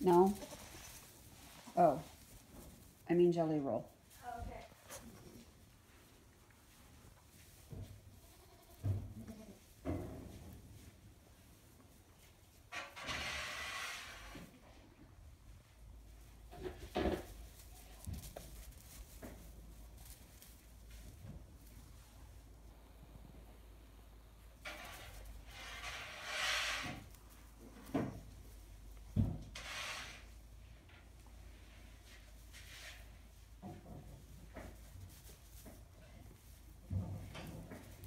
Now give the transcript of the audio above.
No? Oh, I mean jelly roll.